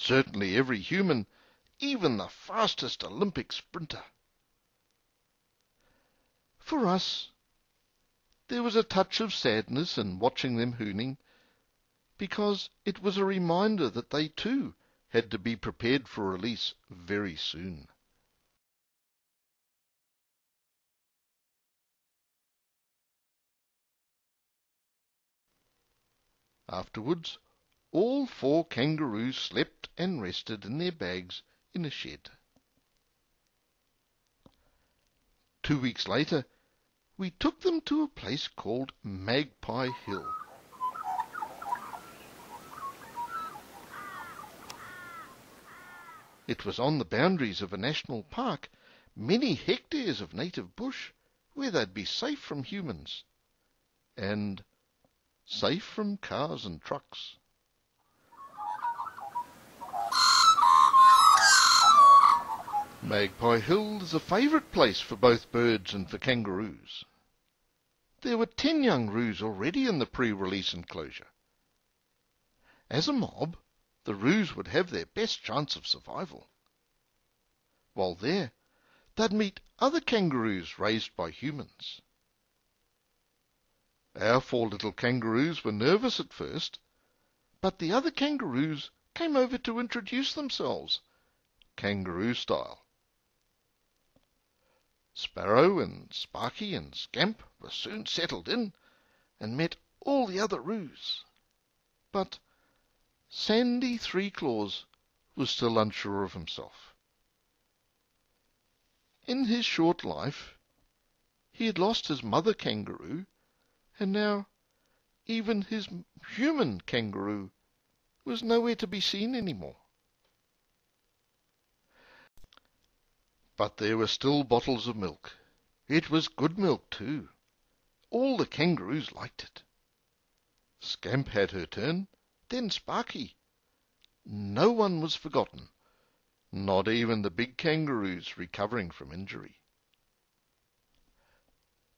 certainly every human, even the fastest Olympic sprinter. For us, there was a touch of sadness in watching them hooning, because it was a reminder that they too had to be prepared for release very soon. Afterwards, all four kangaroos slept and rested in their bags in a shed. Two weeks later, we took them to a place called Magpie Hill. It was on the boundaries of a national park, many hectares of native bush, where they'd be safe from humans. And safe from cars and trucks. Magpie Hill is a favourite place for both birds and for kangaroos. There were ten young roos already in the pre-release enclosure. As a mob, the roos would have their best chance of survival. While there, they'd meet other kangaroos raised by humans. Our four little kangaroos were nervous at first, but the other kangaroos came over to introduce themselves, kangaroo style. Sparrow and Sparky and Scamp were soon settled in and met all the other roos. But Sandy Three Claws was still unsure of himself. In his short life, he had lost his mother kangaroo and now even his human kangaroo was nowhere to be seen any more. But there were still bottles of milk. It was good milk, too. All the kangaroos liked it. Scamp had her turn, then Sparky. No one was forgotten, not even the big kangaroos recovering from injury.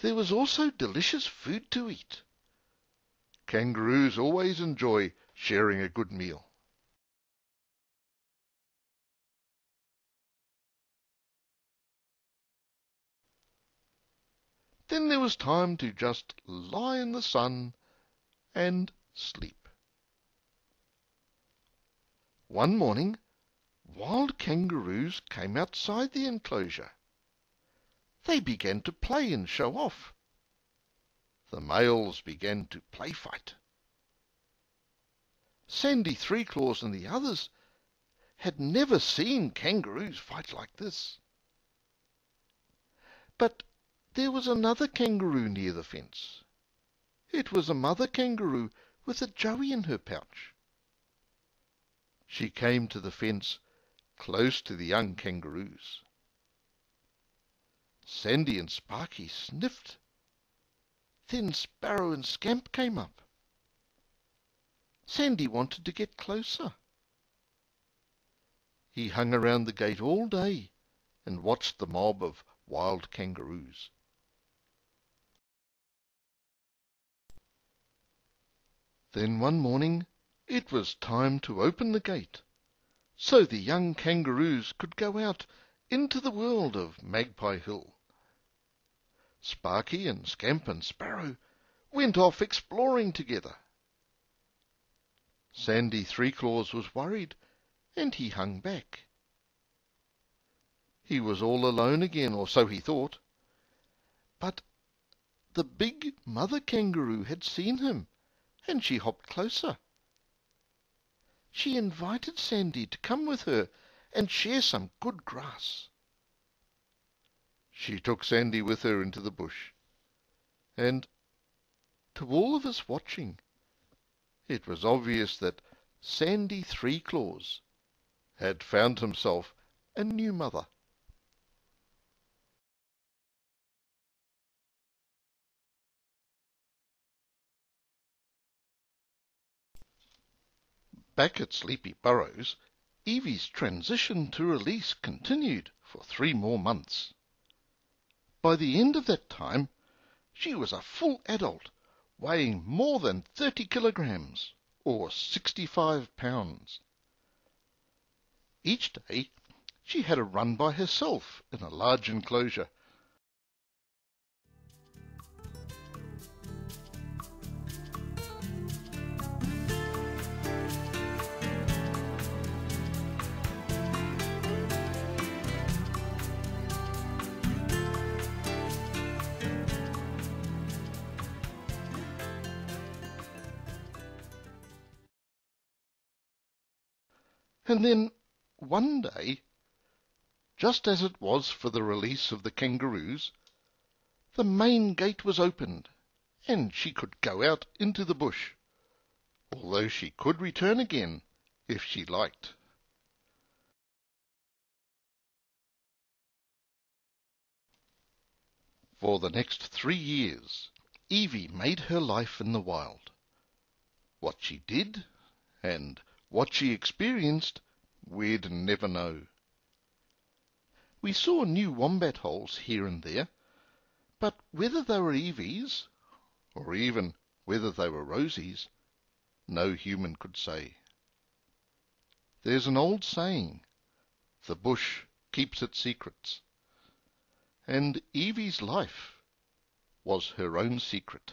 There was also delicious food to eat. Kangaroos always enjoy sharing a good meal. Then there was time to just lie in the sun and sleep. One morning, wild kangaroos came outside the enclosure they began to play and show off. The males began to play fight. Sandy Three Claws and the others had never seen kangaroos fight like this. But there was another kangaroo near the fence. It was a mother kangaroo with a joey in her pouch. She came to the fence close to the young kangaroos. Sandy and Sparky sniffed. Then Sparrow and Scamp came up. Sandy wanted to get closer. He hung around the gate all day and watched the mob of wild kangaroos. Then one morning it was time to open the gate, so the young kangaroos could go out into the world of Magpie Hill. Sparky and Scamp and Sparrow went off exploring together. Sandy Three Claws was worried, and he hung back. He was all alone again, or so he thought. But the big mother kangaroo had seen him, and she hopped closer. She invited Sandy to come with her and share some good grass. She took Sandy with her into the bush, and to all of us watching, it was obvious that Sandy Three Claws had found himself a new mother. Back at Sleepy Burrows, Evie's transition to release continued for three more months. By the end of that time, she was a full adult, weighing more than thirty kilograms, or sixty-five pounds. Each day she had a run by herself in a large enclosure. And then one day, just as it was for the release of the kangaroos, the main gate was opened, and she could go out into the bush, although she could return again if she liked. For the next three years, Evie made her life in the wild. What she did, and what she experienced, we'd never know. We saw new wombat holes here and there, but whether they were Evie's, or even whether they were Rosie's, no human could say. There's an old saying, the bush keeps its secrets, and Evie's life was her own secret.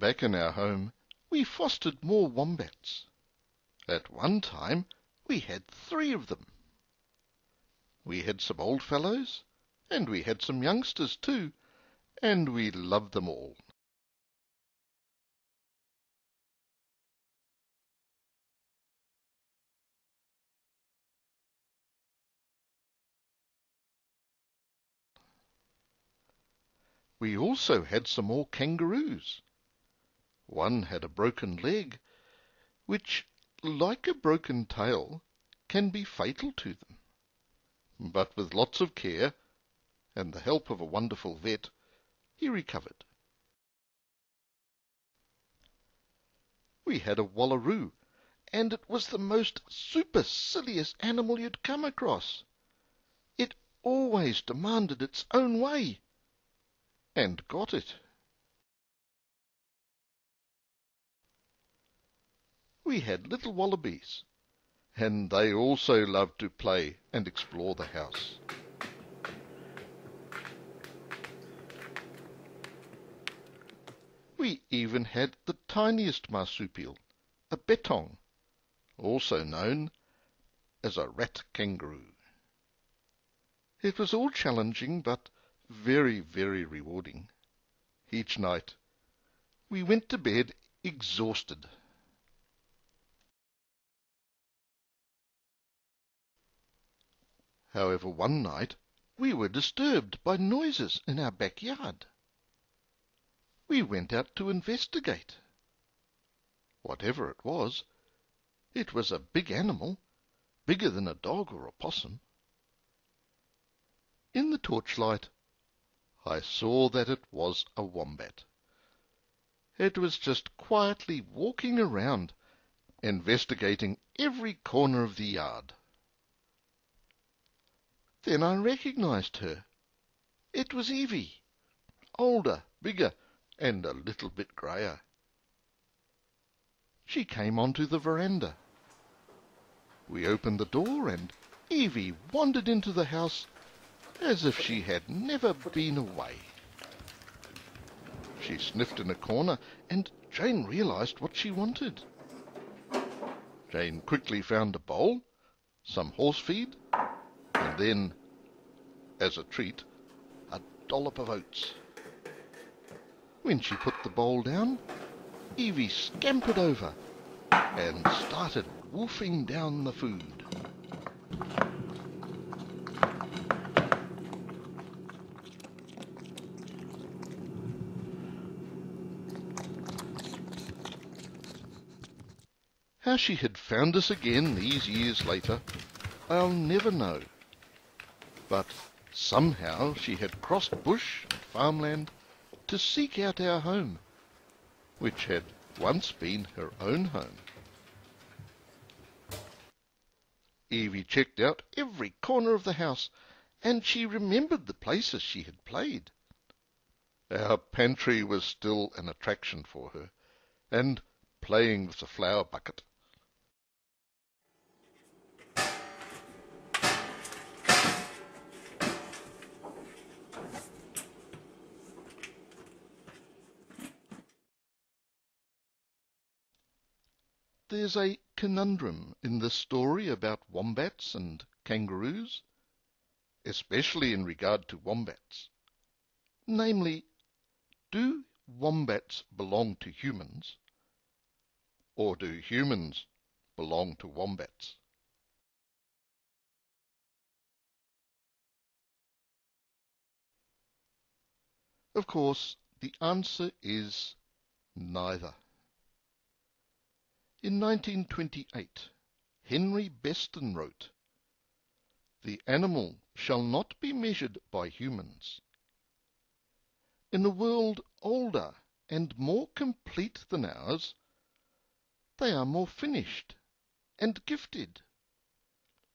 Back in our home, we fostered more wombats. At one time, we had three of them. We had some old fellows, and we had some youngsters too, and we loved them all. We also had some more kangaroos. One had a broken leg, which, like a broken tail, can be fatal to them. But with lots of care, and the help of a wonderful vet, he recovered. We had a wallaroo, and it was the most supercilious animal you'd come across. It always demanded its own way, and got it. We had little wallabies, and they also loved to play and explore the house. We even had the tiniest marsupial, a bettong, also known as a rat kangaroo. It was all challenging, but very, very rewarding. Each night we went to bed exhausted. However, one night we were disturbed by noises in our backyard. We went out to investigate. Whatever it was, it was a big animal, bigger than a dog or a possum. In the torchlight, I saw that it was a wombat. It was just quietly walking around, investigating every corner of the yard. Then I recognized her. It was Evie, older, bigger, and a little bit greyer. She came onto the veranda. We opened the door, and Evie wandered into the house as if she had never been away. She sniffed in a corner, and Jane realized what she wanted. Jane quickly found a bowl, some horse feed, then, as a treat, a dollop of oats. When she put the bowl down, Evie scampered over and started wolfing down the food. How she had found us again these years later, I'll never know but somehow she had crossed bush and farmland to seek out our home, which had once been her own home. Evie checked out every corner of the house, and she remembered the places she had played. Our pantry was still an attraction for her, and playing with the flour bucket. There's a conundrum in this story about wombats and kangaroos, especially in regard to wombats. Namely, do wombats belong to humans, or do humans belong to wombats? Of course, the answer is neither. In 1928, Henry Beston wrote, The animal shall not be measured by humans. In a world older and more complete than ours, they are more finished and gifted,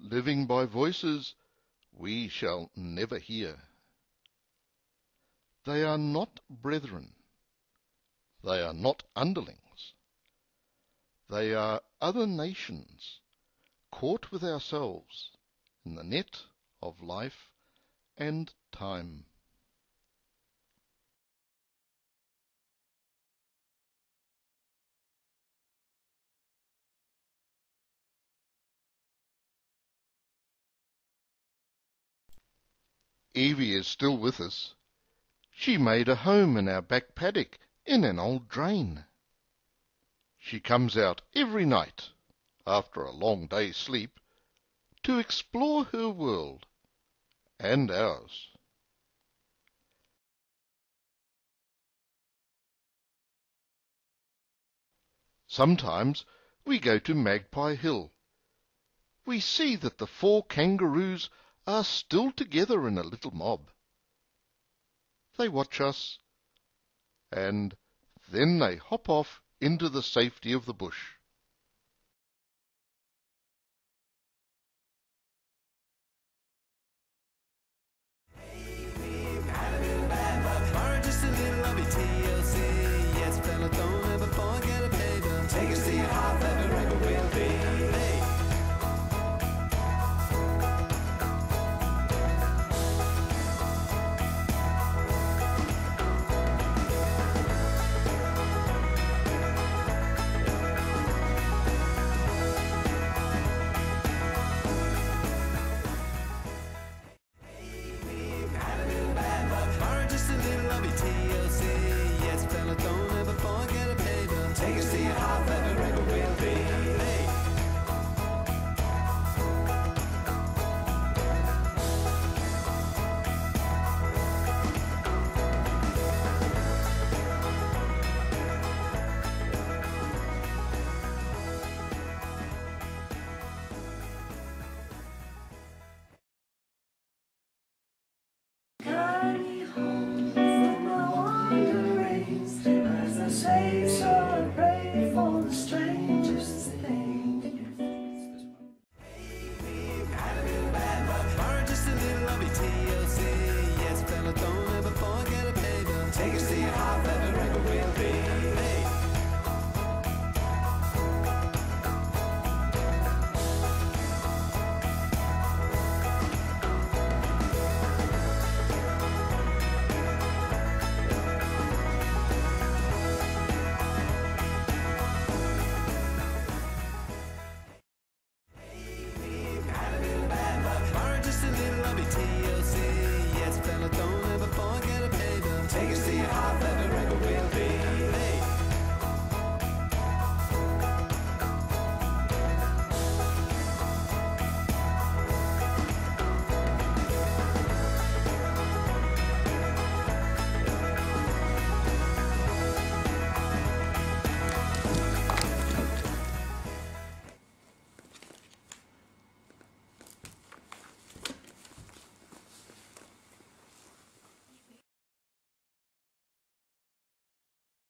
living by voices we shall never hear. They are not brethren. They are not underlings. They are other nations caught with ourselves in the net of life and time. Evie is still with us. She made a home in our back paddock in an old drain. She comes out every night, after a long day's sleep, to explore her world and ours. Sometimes we go to Magpie Hill. We see that the four kangaroos are still together in a little mob. They watch us, and then they hop off into the safety of the bush. Take us to your heart, me ring a will be. reality.